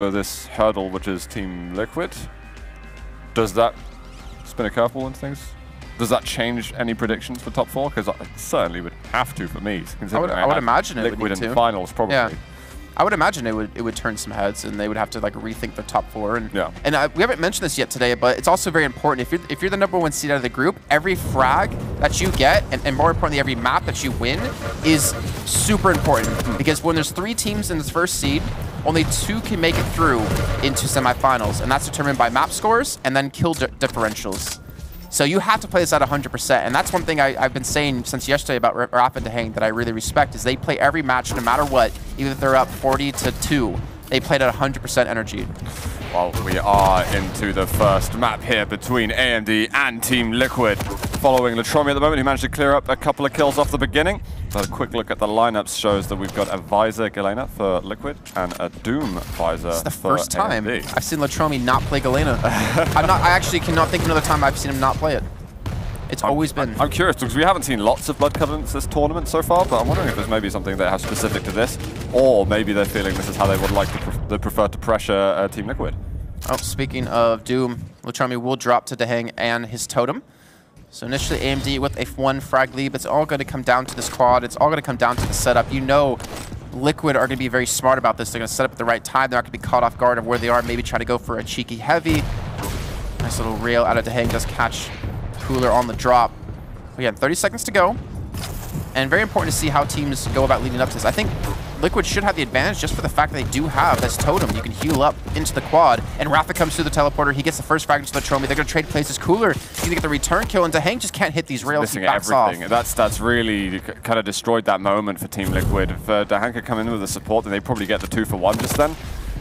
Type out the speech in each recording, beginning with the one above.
this hurdle, which is Team Liquid. Does that spin a curveball into things? Does that change any predictions for top four? Because it certainly would have to for me. I would, I would imagine it Liquid would need in to. finals, probably. Yeah. I would imagine it would it would turn some heads, and they would have to like rethink their top four. And Yeah. and uh, we haven't mentioned this yet today, but it's also very important. If you're if you're the number one seed out of the group, every frag that you get, and, and more importantly, every map that you win, is super important because when there's three teams in this first seed, only two can make it through into semifinals, and that's determined by map scores and then kill di differentials. So you have to play this at 100%, and that's one thing I, have been saying since yesterday about R Rapid Dahang that I really respect, is they play every match no matter what, even if they're up 40 to 2. They played at 100% energy. Well, we are into the first map here between AMD and Team Liquid. Following Latromi at the moment, who managed to clear up a couple of kills off the beginning. But a quick look at the lineups shows that we've got a Visor Galena for Liquid and a Doom Visor It's the for first time AMD. I've seen Latromi not play Galena. I'm not, I actually cannot think of another time I've seen him not play it. It's always been. I'm curious because we haven't seen lots of Blood Covenants this tournament so far, but I'm wondering if there's maybe something they have specific to this, or maybe they're feeling this is how they would like to, pre they prefer to pressure uh, Team Liquid. Oh, speaking of Doom, Latromi will drop to Dahang and his totem. So initially AMD with a one frag lead, but it's all going to come down to this quad. It's all going to come down to the setup. You know Liquid are going to be very smart about this. They're going to set up at the right time. They're not going to be caught off guard of where they are. Maybe try to go for a cheeky heavy. Nice little rail out of Dahang. Does catch Cooler on the drop. Again, 30 seconds to go. And very important to see how teams go about leading up to this. I think Liquid should have the advantage just for the fact that they do have this totem. You can heal up into the quad, and Rafa comes through the teleporter. He gets the first fragment into Latromi. They're going to trade places. Cooler, he's going to get the return kill, and Dahang just can't hit these rails. Missing he backs everything. off. That's that's really kind of destroyed that moment for Team Liquid. If uh, Dahang could come in with the support, then they probably get the two for one just then.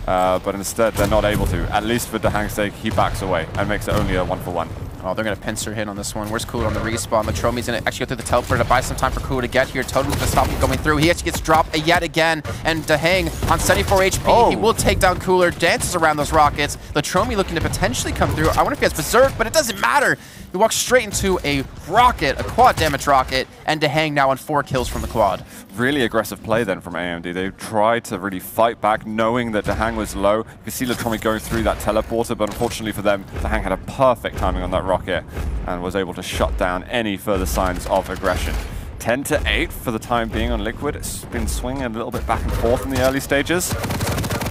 Uh, but instead, they're not able to. At least for Dahang's sake, he backs away and makes it only a one for one. Oh, they're going to pincer hit on this one. Where's Cooler on the respawn? Latromi's going to actually go through the teleporter to buy some time for Cooler to get here. Totem's going to stop him going through. He actually gets dropped yet again. And Dahang on 74 HP. Oh. He will take down Cooler, dances around those rockets. Latromi looking to potentially come through. I wonder if he has Berserk, but it doesn't matter. He walks straight into a rocket, a quad damage rocket, and Dahang now on four kills from the quad. Really aggressive play then from AMD. They tried to really fight back, knowing that Dahang was low. You can see Latromi going through that teleporter, but unfortunately for them, Dahang had a perfect timing on that rocket and was able to shut down any further signs of aggression. 10 to 8 for the time being on Liquid. It's been swinging a little bit back and forth in the early stages.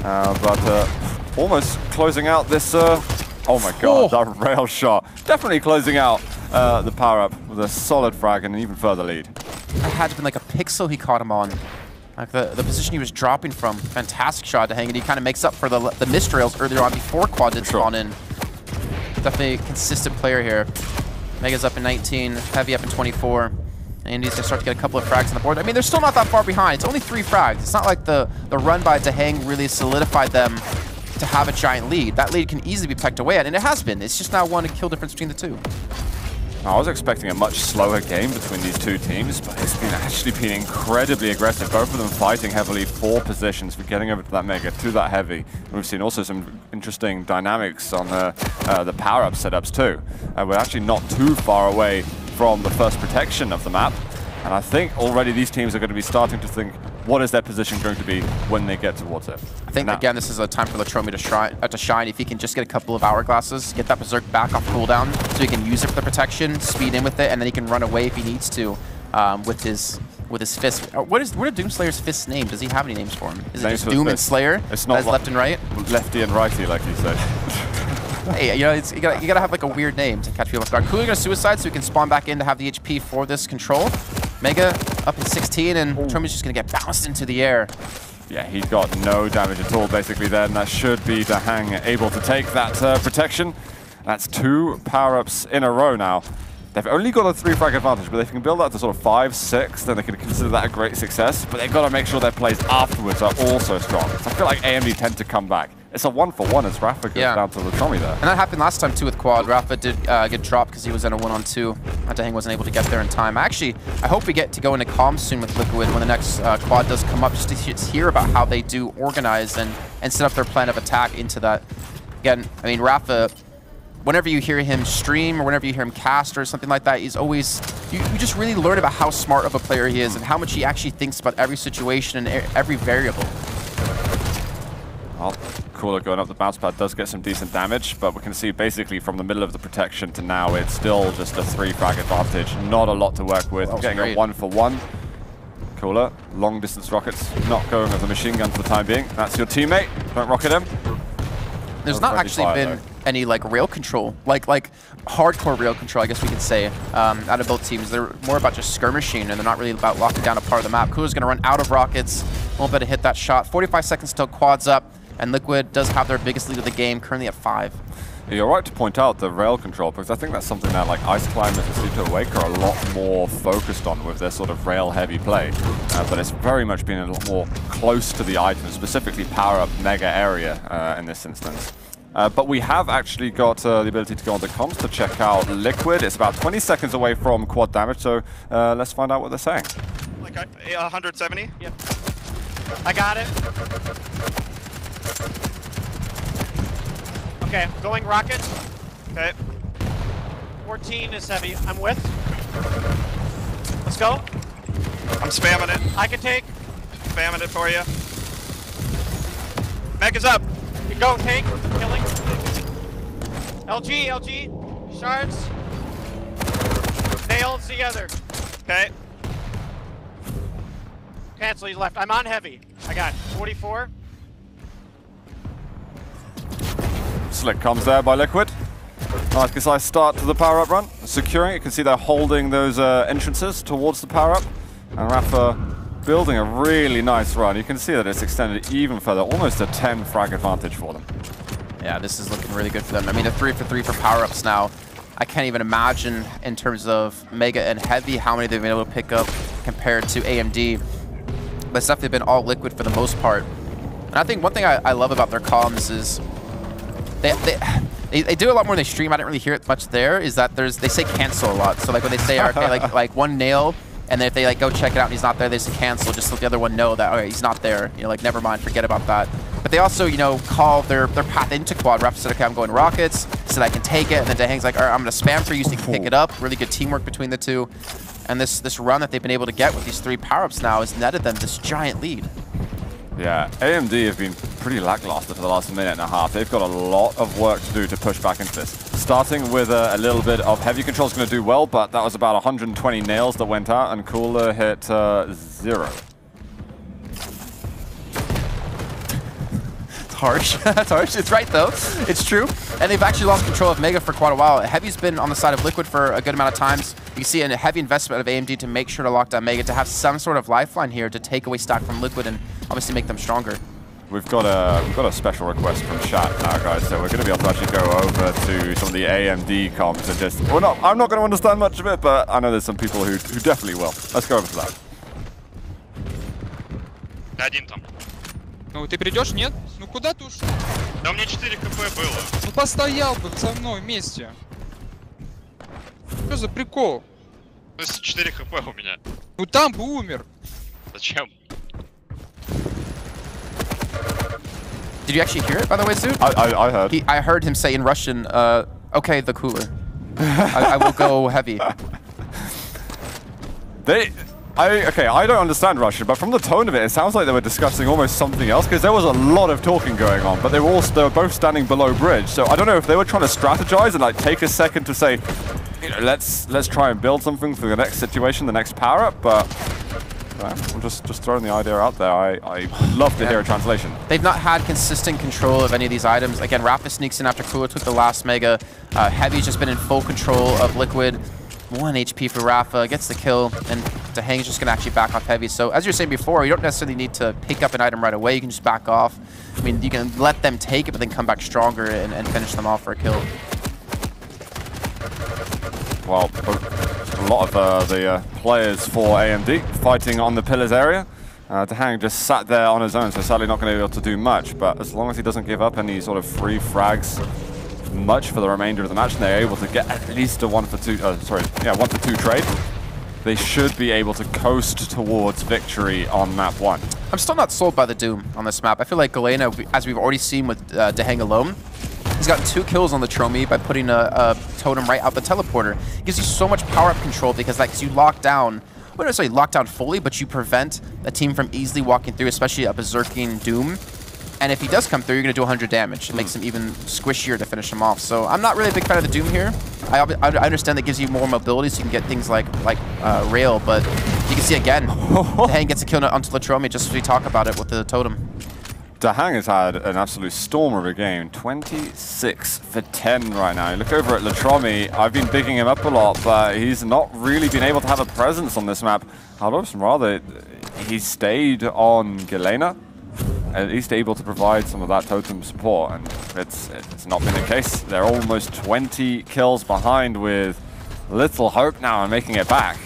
Uh, but uh, almost closing out this... Uh, oh my god, Oh. that rail shot. Definitely closing out uh, the power-up with a solid frag and an even further lead. That had to been like a pixel he caught him on. Like the, the position he was dropping from. Fantastic shot Dahang, and he kind of makes up for the, the missed rails earlier on before quad did Sure. spawn in. Definitely a consistent player here. Mega's up in 19, Heavy up in 24. And he's going to start to get a couple of frags on the board. I mean, they're still not that far behind. It's only three frags. It's not like the, the run by Dahang really solidified them to have a giant lead. That lead can easily be pecked away at, and it has been. It's just now one kill difference between the two. I was expecting a much slower game between these two teams, but it's been actually been incredibly aggressive. Both of them fighting heavily for positions, for getting over to that mega, to that heavy. And we've seen also some interesting dynamics on the, uh, the power-up setups too. Uh, we're actually not too far away from the first protection of the map. And I think already these teams are going to be starting to think, what is their position going to be when they get towards it? I think, Now- again, this is a time for Latromi to, shine, uh, to shine. If he can just get a couple of hourglasses, get that Berserk back off cooldown, so he can use it for the protection, speed in with it, and then he can run away if he needs to um, with his with his fist. Uh, What is what are Doomslayer's fists name? Does he have any names for him? Is it Names just Doom and. Slayer? It's not left and right? Lefty and righty, like you said. hey, you know, it's, you, gotta, you gotta have like a weird name to catch people off guard. Cooler gonna suicide so he can spawn back in to have the HP for this control. Mega up in 16, and Latromi's just gonna get bounced into the air. Yeah, he got no damage at all basically there, and that should be Dahang able to take that uh, protection. That's two power-ups in a row now. They've only got a three frag advantage, but if they can build that to sort of five, six, then they can consider that a great success. But they've got to make sure their plays afterwards are also strong. So I feel like AMD tend to come back. It's a one for one as Rafa goes Yeah. down to Latromi there. And that happened last time too with Quad. Rafa did uh, get dropped because he was in a one-on-two. Dahang wasn't able to get there in time. Actually, I hope we get to go into comms soon with Liquid when the next uh, Quad does come up, just to hear about how they do organize and, and set up their plan of attack into that. Again, I mean, Rafa, whenever you hear him stream or whenever you hear him cast or something like that, he's always, you, you just really learn about how smart of a player he is and how much he actually thinks about every situation and every variable. Well, Cooler going up the bounce pad does get some decent damage, but we can see basically from the middle of the protection to now, it's still just a three frag advantage. Not a lot to work with. Well, Getting great. a one for one. Cooler, long distance rockets, not going with the machine gun for the time being. That's your teammate. Don't rocket him. There's was not actually fire, been though. any like rail control, like like hardcore rail control, I guess we could say, um, out of both teams. They're more about just skirmishing, and they're not really about locking down a part of the map. Cooler's going to run out of rockets, won't be able to hit that shot. 45 seconds till quads up, and Liquid does have their biggest lead of the game, currently at five. You're right to point out the rail control because I think that's something that like Ice Climbers and Super Wake are a lot more focused on with their sort of rail heavy play. Uh, but it's very much been a lot more close to the item, specifically power up mega area uh, in this instance. Uh, but we have actually got uh, the ability to go on the comms to check out Liquid. It's about 20 seconds away from quad damage, so uh, let's find out what they're saying. Like a, a 170? Yep. I got it. Okay, going rocket. Okay. 14 is heavy. I'm with. Let's go. I'm spamming it. I can take. Spamming it for you. Mech is up. You go, tank. Killing. LG, LG. Shards. Nails together. Okay. Cancel, he's left. I'm on heavy. I got 44. Slick comes there by Liquid. Nice precise start to the power-up run. Securing it, you can see they're holding those uh, entrances towards the power-up. And Rafa building a really nice run. You can see that it's extended even further, almost a 10 frag advantage for them. Yeah, this is looking really good for them. I mean, they're three for three for power-ups now. I can't even imagine in terms of Mega and Heavy how many they've been able to pick up compared to AMD. But it's definitely been all liquid for the most part. And I think one thing I, I love about their comms is they, they, they, they do a lot more than they stream. I didn't really hear it much there. Is that there's they say cancel a lot. So like when they say okay, like like one nail, and then if they like go check it out and he's not there, they say cancel. Just let the other one know that all right, he's not there. You know, like never mind, forget about that. But they also you know call their their path into quad. Rap said okay, I'm going rockets, so that I can take it. And then Dahang's like, all right, I'm gonna spam for you so you can pick it up. Really good teamwork between the two. And this this run that they've been able to get with these three power-ups now has netted them this giant lead. Yeah, AMD have been pretty lackluster for the last minute and a half. They've got a lot of work to do to push back into this. Starting with a, a little bit of heavy control is going to do well, but that was about 120 nails that went out, and Cooler hit uh, zero. harsh. That's harsh. It's right though. It's true. And they've actually lost control of Mega for quite a while. Heavy's been on the side of Liquid for a good amount of times. You can see a heavy investment of AMD to make sure to lock down Mega to have some sort of lifeline here to take away stack from Liquid and obviously make them stronger. We've got a we've got a special request from chat now, guys. So we're going to be able to actually go over to some of the AMD comps and just. Well, not I'm not going to understand much of it, but I know there's some people who who definitely will. Let's go over to that. Один там. Ну, ты придешь? Нет? Ну куда ты ушел? Да у меня 4 хп было. Ну постоял бы со мной вместе. Что за прикол? Ну, если 4 хп у меня. Ну там бы умер. Зачем? Did you actually hear it, by the way, Suit? I I, I heard. He, I heard him say in Russian, uh, okay, the cooler. I, I will go heavy. They, I okay, I don't understand Russian, but from the tone of it, it sounds like they were discussing almost something else because there was a lot of talking going on. But they were all they were both standing below bridge, so I don't know if they were trying to strategize and like take a second to say, you know, let's let's try and build something for the next situation, the next power up. But I'm just just throwing the idea out there. I I love to hear a translation. They've not had consistent control of any of these items. Again, Rafa sneaks in after Cooler took the last Mega. Uh, Heavy's just been in full control of Liquid. One HP for Rafa, gets the kill, and Dahang's just going to actually back off Heavy. So as you were saying before, you don't necessarily need to pick up an item right away. You can just back off. I mean, you can let them take it, but then come back stronger and, and finish them off for a kill. Well, a lot of uh, the uh, players for AMD fighting on the pillars area. Uh, Dahang just sat there on his own, so sadly not going to be able to do much. But as long as he doesn't give up any sort of free frags much for the remainder of the match, and they're able to get at least a one for two, uh, sorry, yeah, one for two trade, they should be able to coast towards victory on map one. I'm still not sold by the Doom on this map. I feel like Galena, as we've already seen with uh, Dahang alone, he's got two kills on Latromi by putting a, a totem right out the teleporter. It gives you so much power-up control because cause you lock down, I wouldn't necessarily lock down fully, but you prevent a team from easily walking through, especially a Berserking Doom. And if he does come through, you're going to do 100 damage. It makes him even squishier to finish him off. So I'm not really a big fan of the Doom here. I, I understand that gives you more mobility, so you can get things like like uh, Rail, but you can see again, Hang gets a kill onto Latromi just as we talk about it with the Totem. Dahang has had an absolute storm of a game. 26 for 10 right now. Look over at Latromi. I've been bigging him up a lot, but he's not really been able to have a presence on this map. Albrosen rather, he stayed on Galena, at least able to provide some of that totem support, and it's, it's not been the case. They're almost 20 kills behind with little hope now in making it back.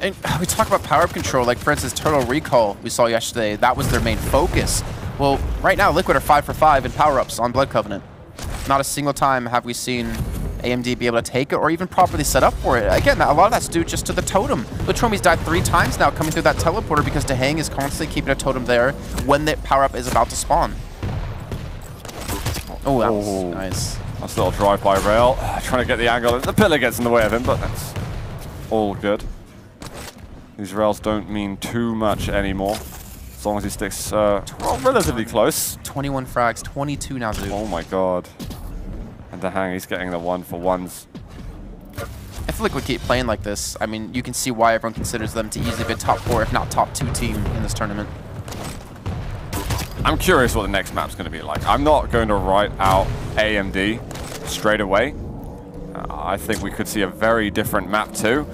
And we talk about power up control, like for instance, Total Recall we saw yesterday, that was their main focus. Well, right now, Liquid are 5 for 5 in power-ups on Blood Covenant. Not a single time have we seen AMD be able to take it or even properly set up for it. Again, a lot of that's due just to the totem. Latromi's died three times now coming through that teleporter because Dahang is constantly keeping a totem there when the power-up is about to spawn. Oh, that was Oh. nice. Nice little drive by rail, trying to get the angle. The pillar gets in the way of him, but that's all good. These rails don't mean too much anymore, as long as he sticks uh, well, relatively close. 21 frags, 22 now. Oh my god. And Dahang, he's getting the one for ones. I feel like we keep playing like this. I mean, you can see why everyone considers them to easily be a top four, if not top two team in this tournament. I'm curious what the next map's going to be like. I'm not going to write out AMD straight away. Uh, I think we could see a very different map too.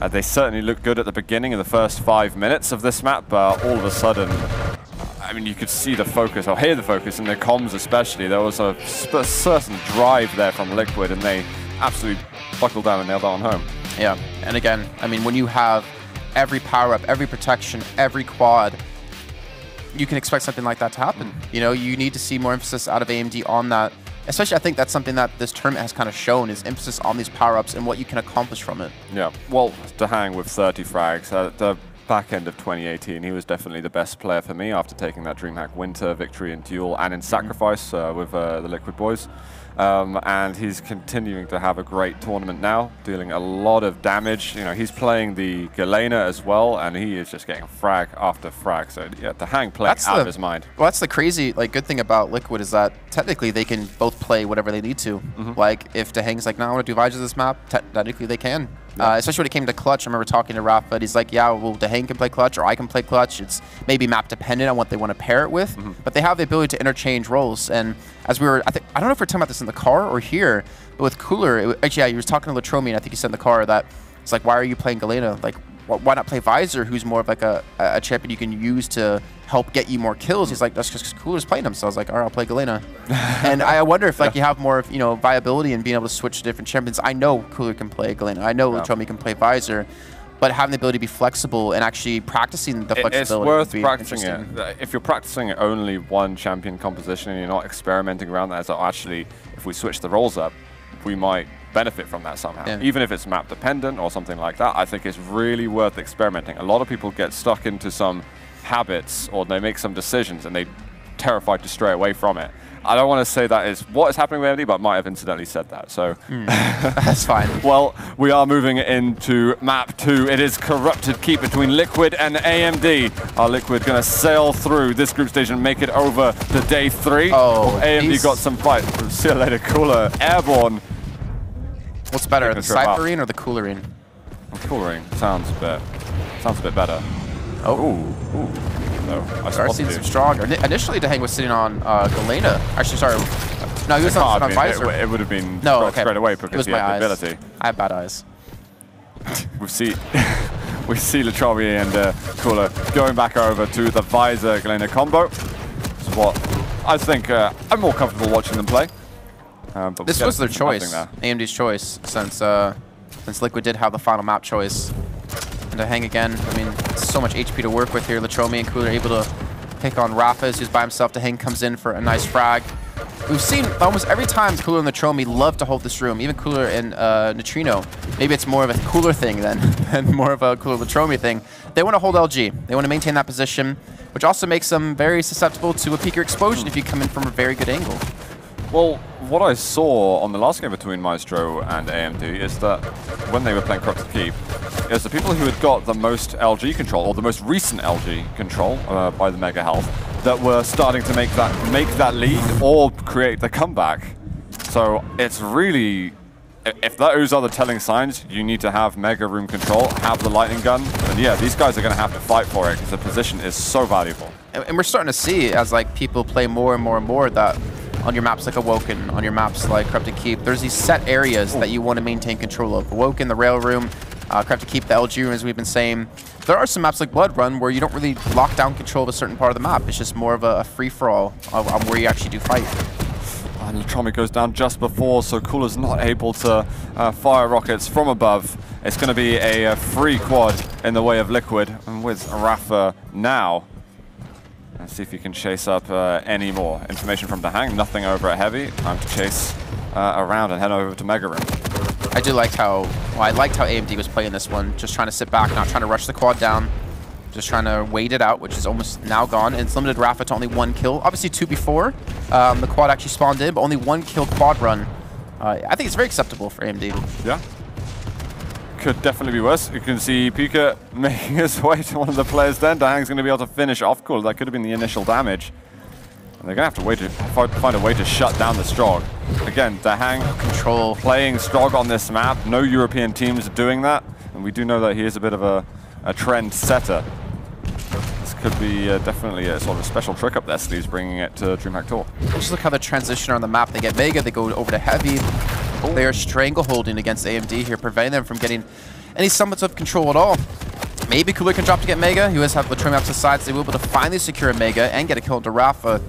Uh, they certainly look good at the beginning of the first five minutes of this map, but all of a sudden, I mean, you could see the focus, or hear the focus in the comms especially. There was a certain drive there from Liquid, and they absolutely buckled down and nailed that one home. Yeah, and again, I mean, when you have every power up, every protection, every quad, you can expect something like that to happen. You know, you need to see more emphasis out of AMD on that. Especially, I think that's something that this tournament has kind of shown is emphasis on these power ups and what you can accomplish from it. Yeah, well, Dahang with 30 frags at the back end of 2018, he was definitely the best player for me after taking that DreamHack Winter victory in Duel and in Sacrifice uh, with uh, the Liquid Boys. Um, and he's continuing to have a great tournament now, dealing a lot of damage. You know, he's playing the Galena as well, and he is just getting frag after frag. So yeah, Dahang playing That's out the- of his mind. Well, that's the crazy, like, good thing about Liquid is that technically they can both play whatever they need to. Like, if Dahang's like, no, I want to do BJ this map, technically they can. Uh, especially when it came to Clutch, I remember talking to Rafa, and he's like, yeah, well, Dahang can play Clutch, or I can play Clutch. It's maybe map dependent on what they want to pair it with, but they have the ability to interchange roles. And as we were, I think, I don't know if we're talking about this in the car or here, but with Cooler, it, actually, yeah, you was talking to Latromi, and I think he said in the car that it's like, why are you playing Galena? Like, why not play Visor, who's more of like a, a champion you can use to help get you more kills? He's like, that's just because Cooler's playing him. So I was like, all right, I'll play Galena. and I wonder if like you have more of you know viability and being able to switch to different champions. I know Cooler can play Galena. I know Yeah. Latromi can play Visor. But having the ability to be flexible and actually practicing the It- flexibility It's would worth be practicing it. If you're practicing only one champion composition and you're not experimenting around that, so actually, if we switch the roles up, we might benefit from that somehow. Yeah. Even if it's map dependent or something like that, I think it's really worth experimenting. A lot of people get stuck into some habits or they make some decisions and they terrified to stray away from it. I don't want to say that is what is happening with AMD, but I might have incidentally said that. So hmm. That's fine. well, we are moving into map two. It is Corrupted Keep between Liquid and AMD. Are Liquid going to sail through this group stage and make it over to day three? Oh, AMD got some fight. See you later, Cooler. Airborne. What's better, the. Cypherine or the Coolerine? Coolerine sounds a bit, sounds a bit better. Oh. Ooh, ooh. No, I spotted seen some stronger. Initially, Dahang was sitting on uh, Galena. Actually, sorry. No, he was on, on. Visor. It, it would have been no, straight, okay. straight away because he my had the ability. I have bad eyes. we see we see Latromi and uh, Cooler going back over to the Visor Galena combo. It's what I think uh, I'm more comfortable watching them play. Um, but This was their choice. AMD's choice, since uh, since Liquid did have the final map choice. And Dahang again, I mean, so much HP to work with here. Latromi and Cooler able to pick on Rafa's, who's by himself. Dahang comes in for a nice frag. We've seen almost every time Cooler and Latromi love to hold this room, even Cooler and uh, Neutrino. Maybe it's more of a Cooler thing than, than more of a Cooler Latromi thing. They want to hold LG. They want to maintain that position, which also makes them very susceptible to a Peeker explosion if you come in from a very good angle. Well, what I saw on the last game between Maestro and AMD is that when they were playing Corrupted Keep, it was the people who had got the most LG control, or the most recent LG control uh, by the Mega Health, that were starting to make that make that lead or create the comeback. So it's really, if those are the telling signs, you need to have mega room control, have the lightning gun, and yeah, these guys are going to have to fight for it because the position is so valuable. And, and we're starting to see as like people play more and more and more that on your maps like Awoken, on your maps like Corrupted Keep, there's these set areas that you want to maintain control of. Awoken, the Rail Room, uh, Corrupted Keep, the LG Room, as we've been saying. There are some maps like Blood Run where you don't really lock down control of a certain part of the map. It's just more of a, a free-for-all on where you actually do fight. And Latromi goes down just before, so Cooler's not able to uh, fire rockets from above. It's going to be a, uh free quad in the way of Liquid, and with Rafa now. Let's see if you can chase up uh, any more information from Dahang. Nothing over at Heavy. Time to chase uh, around and head over to Mega Room. I do like how, well, I liked how AMD was playing this one, just trying to sit back, not trying to rush the quad down, just trying to wait it out, which is almost now gone. And it's limited Rafa to only one kill. Obviously two before. Um, the quad actually spawned in, but only one kill quad run. Uh, I think it's very acceptable for AMD. Yeah. Could definitely be worse. You can see Peeker making his way to one of the players then. Dahang's going to be able to finish off Cooler. That could have been the initial damage. And they're going to have to wait to find a way to shut down the Strogg. Again, Dahang Control. playing Strogg on this map. No European teams are doing that. And we do know that he is a bit of a, a trend setter. This could be uh, definitely a sort of special trick up their sleeves, bringing it to DreamHack Tour. Just look how the transition on the map. They get Mega, they go over to Heavy. They are strangleholding against AMD here, preventing them from getting any semblance of control at all. Maybe Cooler can drop to get Mega. He does have Latromi up to sides. They were able to finally secure Mega and get a kill into Rafa.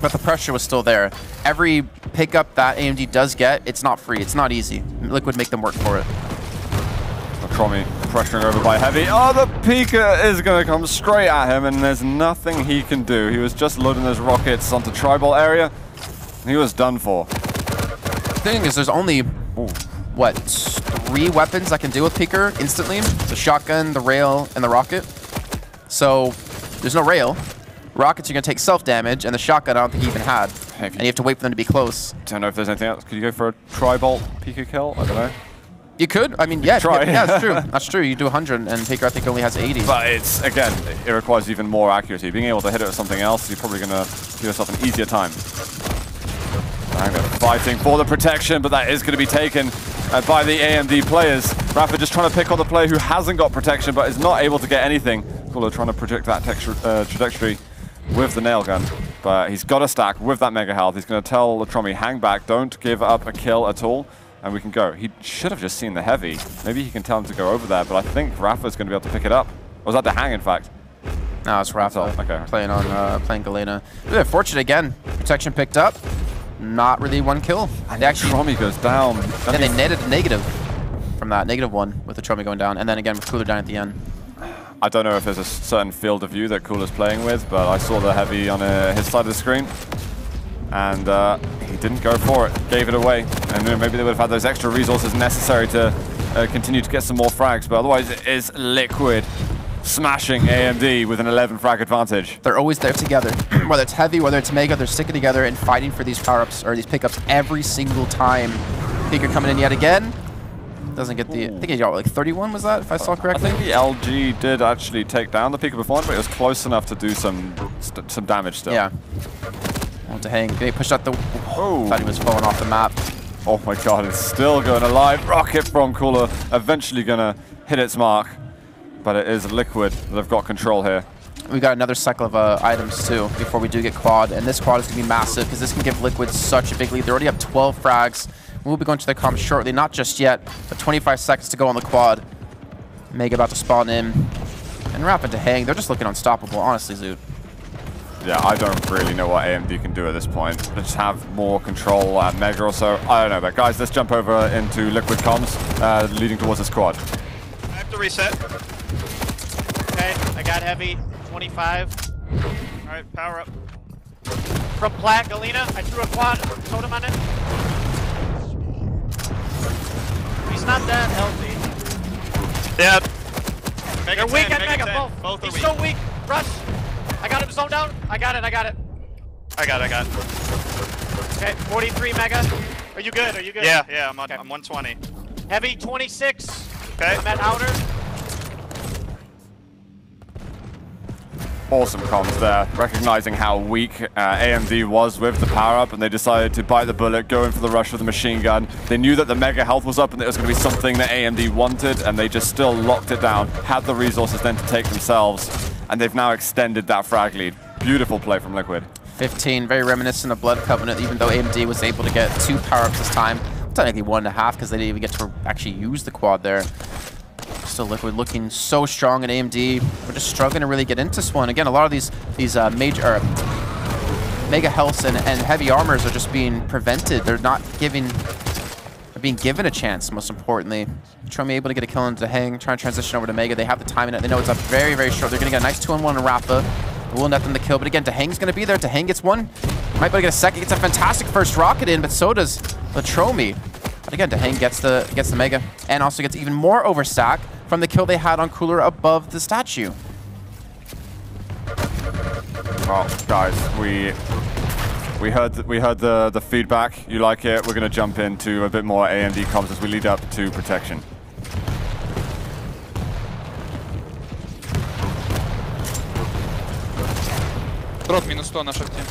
But the pressure was still there. Every pickup that AMD does get, it's not free. It's not easy. Liquid make them work for it. Cromy pressuring over by Heavy. Oh, the Peeker is going to come straight at him, and there's nothing he can do. He was just loading those rockets onto tribal area. He was done for. Thing is, there's only, what, three weapons I can deal with Peeker instantly? The shotgun, the rail, and the rocket. So, there's no rail. Rockets, you're going to take self-damage, and the shotgun I don't think he even had. Heavy. And you have to wait for them to be close. I Don't know if there's anything else. Could you go for a tri-bolt Peeker kill? I don't know. You could. I mean, yeah, try. yeah, that's true. That's true. You do 100, and Peeker, I think, only has 80. But it's, again, it requires even more accuracy. Being able to hit it with something else, you're probably going to give yourself an easier time. Fighting for the protection, but that is going to be taken uh, by the AMD players. Rafa just trying to pick on the player who hasn't got protection, but is not able to get anything. Cooler trying to project that texture, uh, trajectory with the nail gun. But he's got a stack with that mega health. He's going to tell Latromi, hang back, don't give up a kill at all. And we can go. He should have just seen the heavy. Maybe he can tell him to go over there, but I think Rafa's going to be able to pick it up. Or was that Dahang, in fact? No, it's Rafa okay. playing on uh, playing Galena. Really fortunate again. Protection picked up. Not really one kill. They actually Tromi goes down. That and they netted a negative from that. Negative one with Latromi going down. And then again with Cooler down at the end. I don't know if there's a certain field of view that Cooler's playing with, but I saw the heavy on uh, his side of the screen. And uh, he didn't go for it, gave it away. And uh, maybe they would have had those extra resources necessary to uh, continue to get some more frags, but otherwise it is Liquid smashing AMD with an 11 frag advantage. They're always there together. whether it's heavy, whether it's mega, they're sticking together and fighting for these power-ups or these pickups every single time. Peeker coming in yet again. Doesn't get the. I think he got like 31. Was that if I saw I think the LG did actually take down the Peeker before, but it was close enough to do some some damage still. Yeah. Want to hang. They pushed out the. Oh. Thought he was falling off the map. Oh my god, it's still going alive. Rocket from Cooler, eventually gonna hit its mark. But it is Liquid that have got control here. We got another cycle of uh, items too before we do get quad, and this quad is gonna be massive because this can give Liquid such a big lead. They already have 12 frags. We'll be going to the comms shortly, not just yet, but 25 seconds to go on the quad. Mega about to spawn in, and Rapid Dahang. They're just looking unstoppable, honestly, Zoot. Yeah, I don't really know what AMD can do at this point. They just have more control at Mega or so. I don't know, but guys, let's jump over into Liquid comms, uh, leading towards the squad. I have to reset. Okay, I got heavy. 25. Alright, power up. From Plat, Galena, I threw a quad totem on it. He's not that healthy. Yeah. Mega They're weak 10, at Mega, 10. both. Both He's weak. so weak. Rush. I got him zoned down. I got it, I got it. I got it, I got it. Okay, 43 Mega. Are you good? Are you good? Yeah, yeah, I'm on, Okay. I'm 120. Heavy, 26. Okay. I'm at outer. Awesome comms there, recognizing how weak uh, AMD was with the power-up, and they decided to bite the bullet, go in for the rush with the machine gun. They knew that the mega health was up and it was going to be something that AMD wanted, and they just still locked it down, had the resources then to take themselves, and they've now extended that frag lead. Beautiful play from Liquid. 15, very reminiscent of Blood Covenant, even though AMD was able to get two power-ups this time. Technically one and a half, because they didn't even get to actually use the quad there. Still Liquid looking so strong at AMD. We're just struggling to really get into this one. Again, a lot of these these uh, major or, mega healths and, and heavy armors are just being prevented. They're not giving they're being given a chance, most importantly. Trummy able to get a kill into Hang, trying to transition over to Mega. They have the time in it. They know it's up very, very short. They're going to get a nice 2-on-1 on Rafa. Will them the kill, but again, Dahang's going to be there. Dahang gets one. Might be able to get a second. Gets a fantastic first rocket in, but so does Latromi. But again, Dahang gets the gets the Mega, and also gets even more overstack from the kill they had on Cooler above the statue. Well, guys, we we heard th we heard the the feedback. You like it? We're going to jump into a bit more AMD comms as we lead up to protection. Дроп минус 100 на шахте.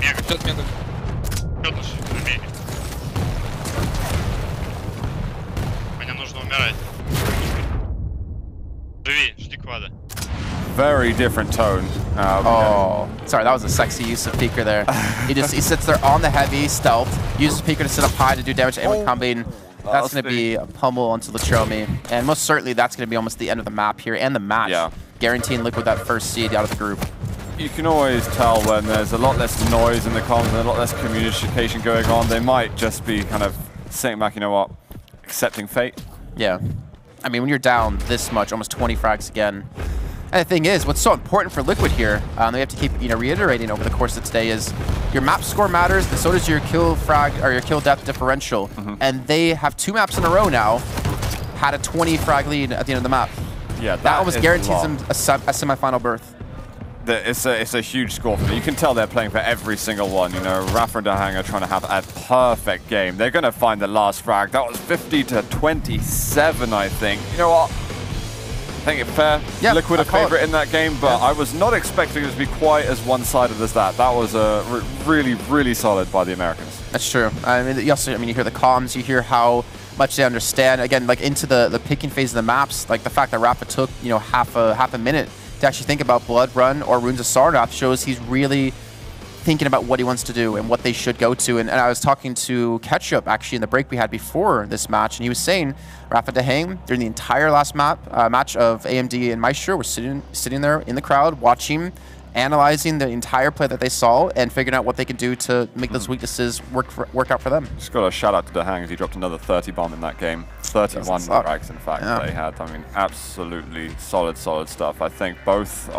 Мега. Сейчас мега. Фёдуш, умей. нужно умирать. Живи, жди квада. Very different tone. Um, Oh, sorry, that was a sexy use of Peeker there. he just he sits there on the heavy stealth, uses Peeker to sit up high to do damage to anyone coming. That's going to be a pummel onto Latromi, and most certainly that's going to be almost the end of the map here and the match, Yeah. guaranteeing Liquid that first seed out of the group. You can always tell when there's a lot less noise in the comms and a lot less communication going on. They might just be kind of sitting back, you know what, accepting fate. Yeah. I mean, when you're down this much, almost 20 frags again. And the thing is, what's so important for Liquid here, um, that we have to keep you know reiterating over the course of today is your map score matters, but so does your kill frag or your kill death differential. And they have two maps in a row now, had a 20 frag lead at the end of the map. Yeah, That, almost is guarantees lot. them a, sem a semifinal berth. The- It's a, it's a huge score for them. You can tell they're playing for every single one. You know, Rafa and Dahang are trying to have a perfect game. They're going to find the last frag. That was 50 to 27, I think. You know what? I think it's fair. Yeah, Liquid I a favorite in that game, but I was not expecting it to be quite as one-sided as that. That was uh, really, really solid by the Americans. That's true. I mean, you also, I mean, you hear the comms, you hear how much they understand. Again, like into the the picking phase of the maps, like the fact that Rafa took you know half a half a minute to actually think about Blood Run or Ruins of Sarnath shows he's really thinking about what he wants to do and what they should go to. And, and I was talking to Ketchup actually in the break we had before this match, and he was saying Rafa Dahang during the entire last map uh, match of AMD and Maestro was sitting sitting there in the crowd watching, analyzing the entire play that they saw and figuring out what they could do to make those hmm. weaknesses work for, work out for them. Just got a shout out to Dahang as he dropped another 30 bomb in that game. 31 suck. frags, in fact, Yeah. they had. I mean, absolutely solid, solid stuff. I think both of